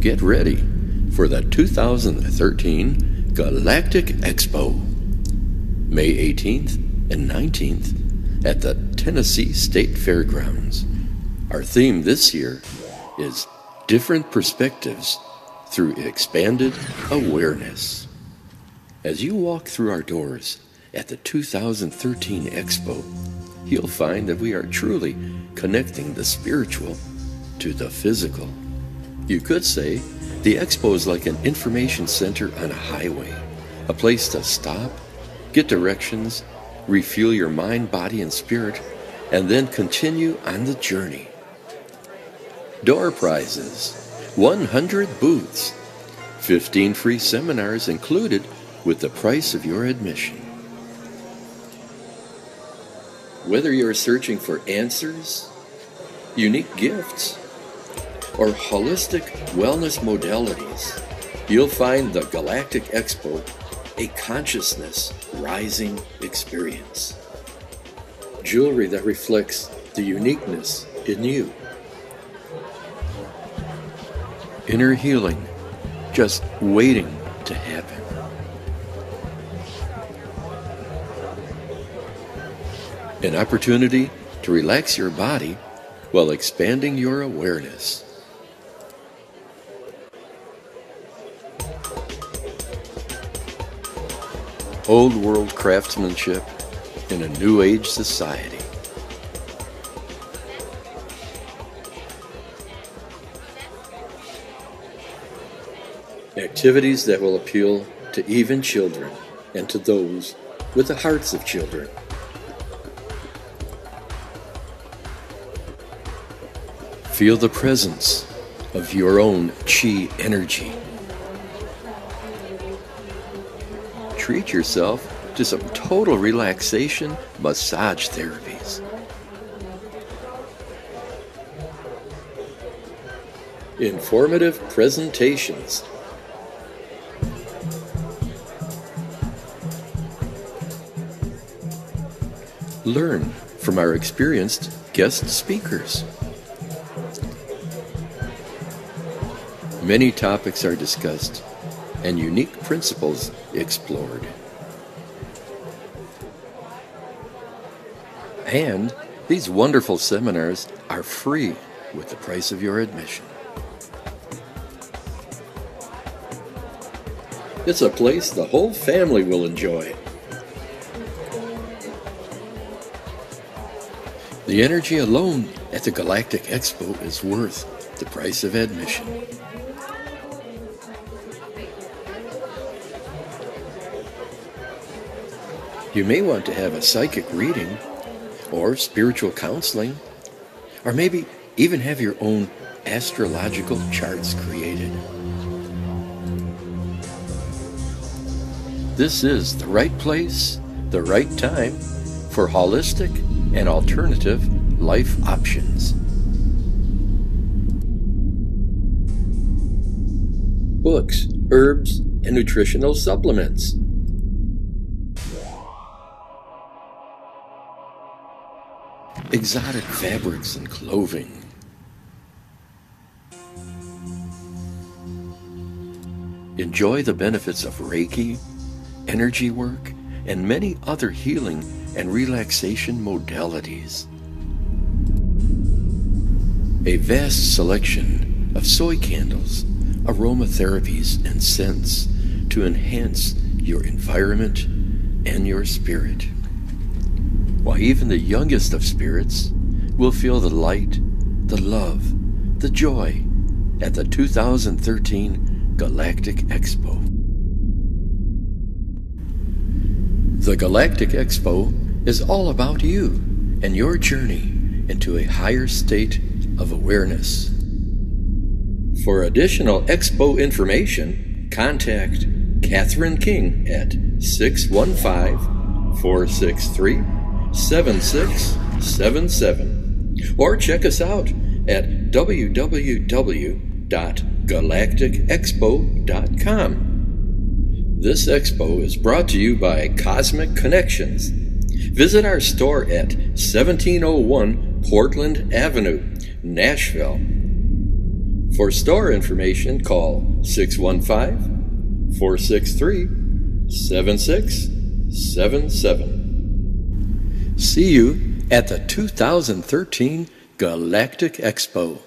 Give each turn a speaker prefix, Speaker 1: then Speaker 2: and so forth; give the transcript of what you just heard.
Speaker 1: get ready for the 2013 Galactic Expo, May 18th and 19th at the Tennessee State Fairgrounds. Our theme this year is Different Perspectives Through Expanded Awareness. As you walk through our doors at the 2013 Expo, you'll find that we are truly connecting the spiritual to the physical. You could say the expo is like an information center on a highway, a place to stop, get directions, refuel your mind, body, and spirit, and then continue on the journey. Door prizes 100 booths, 15 free seminars included with the price of your admission. Whether you're searching for answers, unique gifts, or holistic wellness modalities, you'll find the Galactic Expo a consciousness rising experience. Jewelry that reflects the uniqueness in you. Inner healing just waiting to happen. An opportunity to relax your body while expanding your awareness. Old world craftsmanship in a new age society. Activities that will appeal to even children and to those with the hearts of children. Feel the presence of your own chi energy. Treat yourself to some total relaxation massage therapies. Informative presentations. Learn from our experienced guest speakers. Many topics are discussed and unique principles explored. And these wonderful seminars are free with the price of your admission. It's a place the whole family will enjoy. The energy alone at the Galactic Expo is worth the price of admission. You may want to have a psychic reading or spiritual counseling, or maybe even have your own astrological charts created. This is the right place, the right time for holistic and alternative life options. Books, herbs, and nutritional supplements. Exotic fabrics and clothing. Enjoy the benefits of Reiki, energy work, and many other healing and relaxation modalities. A vast selection of soy candles, aromatherapies, and scents to enhance your environment and your spirit. While even the youngest of spirits will feel the light, the love, the joy at the 2013 Galactic Expo. The Galactic Expo is all about you and your journey into a higher state of awareness. For additional Expo information, contact Catherine King at 615 463 7677 or check us out at www.galacticexpo.com. This expo is brought to you by Cosmic Connections. Visit our store at 1701 Portland Avenue, Nashville. For store information, call 615 463 7677. See you at the 2013 Galactic Expo.